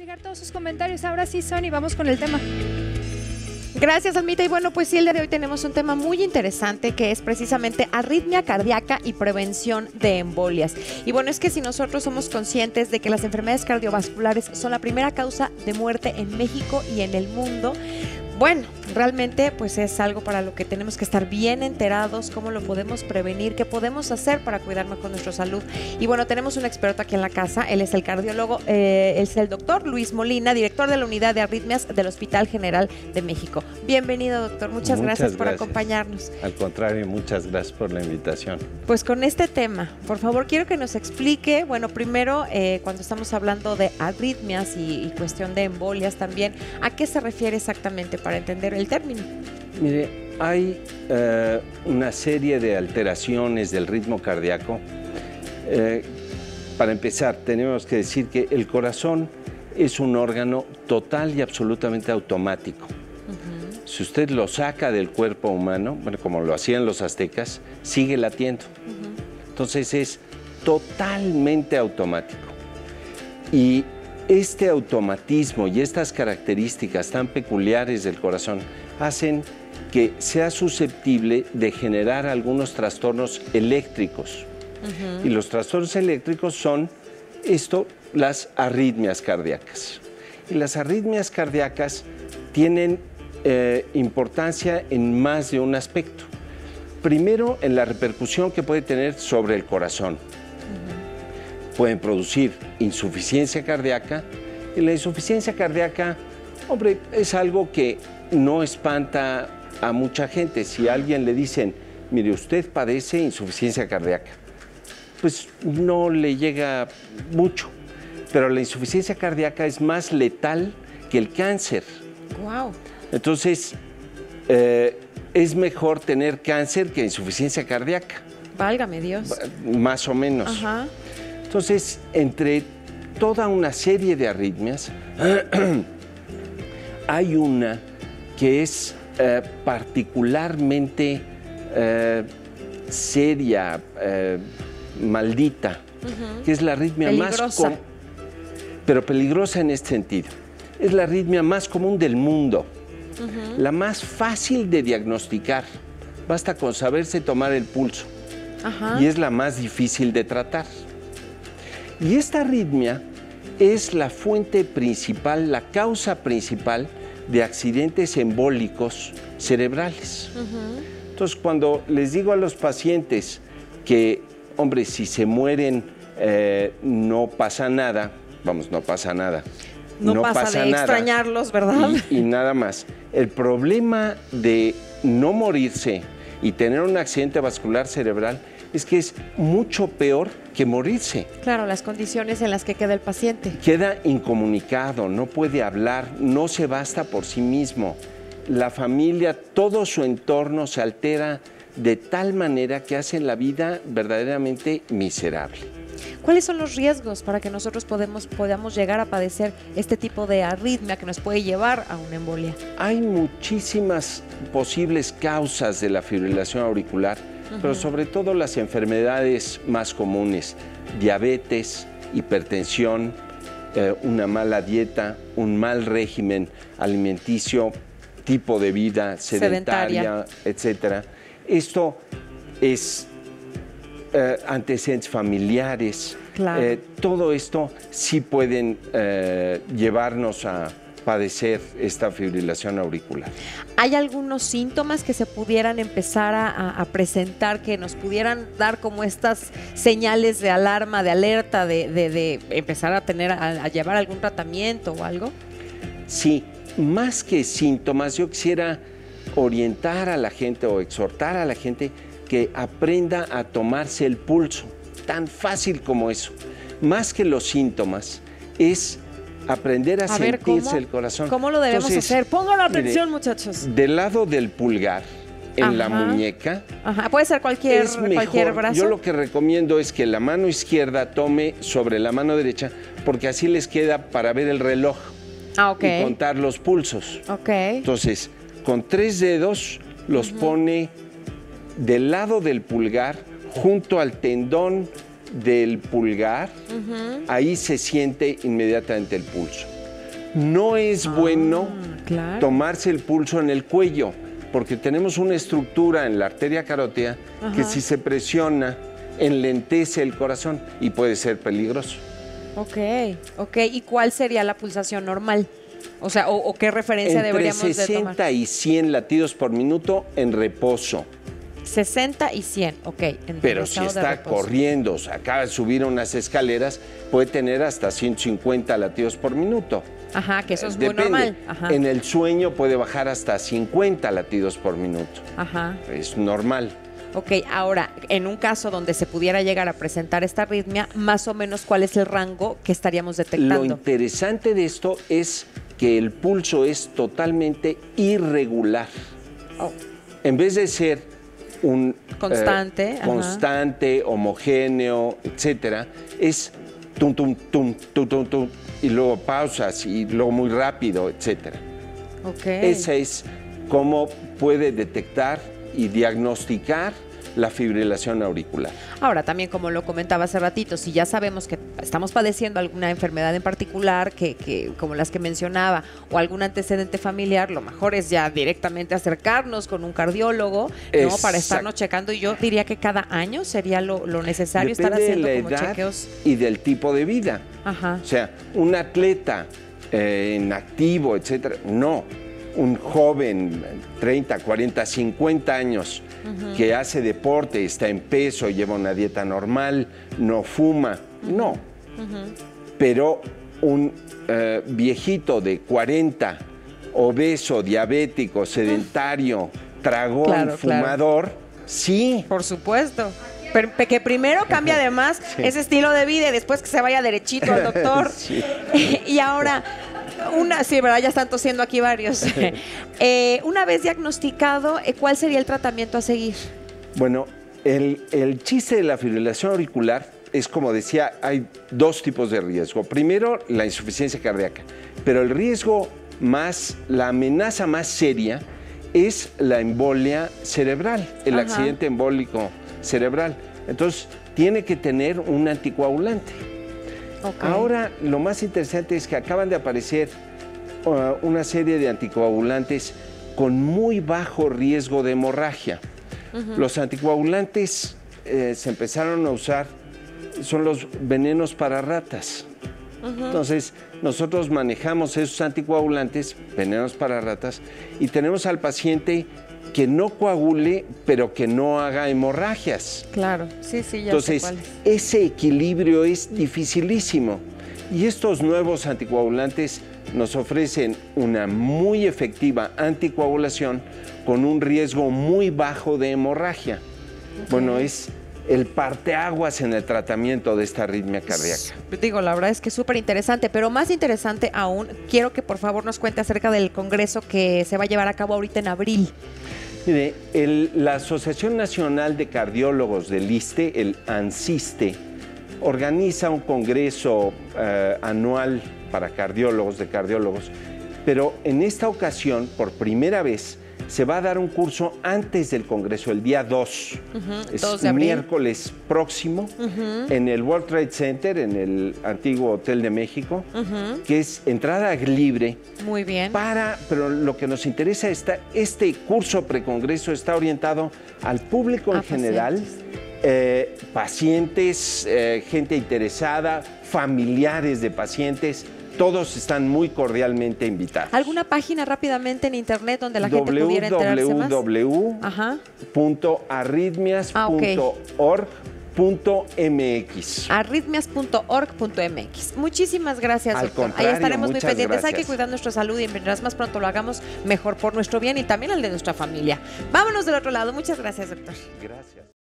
llegar todos sus comentarios. Ahora sí, Sony, vamos con el tema. Gracias, Almita. Y bueno, pues sí, el día de hoy tenemos un tema muy interesante que es precisamente arritmia cardíaca y prevención de embolias. Y bueno, es que si nosotros somos conscientes de que las enfermedades cardiovasculares son la primera causa de muerte en México y en el mundo, bueno, realmente pues es algo para lo que tenemos que estar bien enterados, cómo lo podemos prevenir, qué podemos hacer para cuidarnos con nuestra salud. Y bueno, tenemos un experto aquí en la casa, él es el cardiólogo, eh, es el doctor Luis Molina, director de la unidad de arritmias del Hospital General de México. Bienvenido, doctor, muchas, gracias, por acompañarnos. Al contrario, muchas gracias por la invitación. Pues con este tema, por favor, quiero que nos explique, bueno, primero, eh, cuando estamos hablando de arritmias y, y cuestión de embolias también, ¿a qué se refiere exactamente para entender el término? Mire, hay eh, una serie de alteraciones del ritmo cardíaco. Eh, para empezar, tenemos que decir que el corazón es un órgano total y absolutamente automático. Si usted lo saca del cuerpo humano, bueno, como lo hacían los aztecas, sigue latiendo. Entonces es totalmente automático. Y este automatismo y estas características tan peculiares del corazón hacen que sea susceptible de generar algunos trastornos eléctricos. Y los trastornos eléctricos son esto, las arritmias cardíacas. Y las arritmias cardíacas tienen eh, importancia en más de un aspecto. Primero, en la repercusión que puede tener sobre el corazón. Pueden producir insuficiencia cardíaca y la insuficiencia cardíaca, hombre, es algo que no espanta a mucha gente. Si a alguien le dicen, mire, usted padece insuficiencia cardíaca, pues no le llega mucho. Pero la insuficiencia cardíaca es más letal que el cáncer. Wow. Entonces, eh, es mejor tener cáncer que insuficiencia cardíaca. Válgame Dios. Más o menos. Ajá. Entonces, entre toda una serie de arritmias, hay una que es eh, particularmente eh, seria, eh, maldita, que es la arritmia más Peligrosa. común, pero peligrosa en este sentido. Es la arritmia más común del mundo, la más fácil de diagnosticar. Basta con saberse tomar el pulso Ajá. y es la más difícil de tratar. Y esta arritmia es la fuente principal, la causa principal de accidentes embólicos cerebrales. Entonces, cuando les digo a los pacientes que, hombre, si se mueren eh, no pasa nada, vamos, no pasa nada. No, pasa, de nada extrañarlos, ¿verdad? y, y nada más. El problema de no morirse y tener un accidente vascular cerebral es que es mucho peor que morirse. Claro, las condiciones en las que queda el paciente. Queda incomunicado, no puede hablar, no se basta por sí mismo. La familia, todo su entorno se altera de tal manera que hacen la vida verdaderamente miserable. ¿Cuáles son los riesgos para que nosotros podemos, podamos llegar a padecer este tipo de arritmia que nos puede llevar a una embolia? Hay muchísimas posibles causas de la fibrilación auricular, pero sobre todo las enfermedades más comunes, diabetes, hipertensión, eh, una mala dieta, un mal régimen alimenticio, tipo de vida sedentaria, etcétera. Esto es eh, antecedentes familiares, Claro. eh, todo esto sí pueden llevarnos a padecer esta fibrilación auricular. ¿Hay algunos síntomas que se pudieran empezar a, presentar, que nos pudieran dar como estas señales de alarma, de alerta, de, de- de empezar a tener, a, a llevar algún tratamiento o algo? Sí, más que síntomas, yo quisiera orientar a la gente o exhortar a la gente que aprenda a tomarse el pulso, tan fácil como eso. Más que los síntomas, es aprender a, A sentirse el corazón. ¿Cómo lo debemos Entonces, hacer? Mire, atención, muchachos. Del lado del pulgar, en la muñeca, Ajá, puede ser cualquier, es mejor. cualquier brazo. Yo lo que recomiendo es que la mano izquierda tome sobre la mano derecha, porque así les queda para ver el reloj ah, ok. y contar los pulsos. Ok. Entonces, con tres dedos los pone del lado del pulgar, junto al tendón del pulgar, ahí se siente inmediatamente el pulso. No es bueno Ah, claro. tomarse el pulso en el cuello, porque tenemos una estructura en la arteria carótida que si se presiona, enlentece el corazón y puede ser peligroso. Ok, ok. ¿Y cuál sería la pulsación normal? O sea, o, o qué referencia Entre deberíamos de 60 tomar. y 100 latidos por minuto en reposo. 60 y 100, ok. Pero si está corriendo, o sea, acaba de subir unas escaleras, puede tener hasta 150 latidos por minuto. Ajá, que eso es muy normal. Ajá, En el sueño puede bajar hasta 50 latidos por minuto. ajá. Es normal. Ok, ahora, en un caso donde se pudiera llegar a presentar esta arritmia, más o menos cuál es el rango que estaríamos Lo detectando. interesante de esto es que el pulso es totalmente irregular. Oh, En vez de ser un eh, Constante, ajá. constante, homogéneo, etcétera, es tum tum tum tum tum tum y luego pausas y luego muy rápido, etcétera. ok. Esa es cómo puede detectar y diagnosticar la fibrilación auricular. Ahora, también como lo comentaba hace ratito, si ya sabemos que estamos padeciendo alguna enfermedad en particular, que, que como las que mencionaba, o algún antecedente familiar, lo mejor es ya directamente acercarnos con un cardiólogo, ¿no? Para estarnos checando. Y yo diría que cada año sería lo, lo necesario estar haciendo de la como edad chequeos. y del tipo de vida. Ajá. O sea, un atleta eh, en activo, etcétera, no. Un joven, 30, 40, 50 años, que hace deporte, está en peso, lleva una dieta normal, no fuma, no. Pero un eh, viejito de 40, obeso, diabético, sedentario, tragón, Claro, claro. fumador, sí. Por supuesto. Pero que primero cambie además ese estilo de vida y después que se vaya derechito al doctor. Sí. y ahora, una, sí, ¿verdad? Ya están tosiendo aquí varios. Eh, una vez diagnosticado, eh, ¿cuál sería el tratamiento a seguir? Bueno, el, el chiste de la fibrilación auricular es como decía, hay dos tipos de riesgo. Primero, la insuficiencia cardíaca, pero el riesgo más, la amenaza más seria es la embolia cerebral, el Ajá. accidente embólico cerebral. Entonces, tiene que tener un anticoagulante. Ahora, lo más interesante es que acaban de aparecer uh, una serie de anticoagulantes con muy bajo riesgo de hemorragia. Los anticoagulantes eh, se empezaron a usar, son los venenos para ratas. Entonces, nosotros manejamos esos anticoagulantes, venenos para ratas, y tenemos al paciente que no coagule, pero que no haga hemorragias. Claro, sí, sí, ya Entonces, sé cuál es. ese equilibrio es dificilísimo. Y estos nuevos anticoagulantes nos ofrecen una muy efectiva anticoagulación con un riesgo muy bajo de hemorragia. Bueno, es el parteaguas en el tratamiento de esta arritmia cardíaca. Digo, la verdad es que es súper interesante, pero más interesante aún, quiero que por favor nos cuente acerca del congreso que se va a llevar a cabo ahorita en abril. Mire, el- la Asociación Nacional de Cardiólogos del ISTE, el ANSISTE, organiza un congreso eh, anual para cardiólogos, de cardiólogos, pero en esta ocasión, por primera vez, se va a dar un curso antes del congreso, el día 2. es 2 de abril. miércoles próximo, en el World Trade Center, en el antiguo Hotel de México, que es entrada libre. Muy bien. Para, pero lo que nos interesa está, este curso precongreso está orientado al público en general, pacientes. eh, pacientes, eh, gente interesada, familiares de pacientes, todos están muy cordialmente invitados. ¿Alguna página rápidamente en internet donde la gente pudiera enterarse más? Www.arritmias.org.mx. arritmias.org.mx. Muchísimas gracias, Al doctor. Ahí estaremos muy pendientes. Hay que cuidar nuestra salud y mientras más pronto lo hagamos, mejor por nuestro bien y también el de nuestra familia. Vámonos del otro lado. Muchas gracias, doctor. Gracias.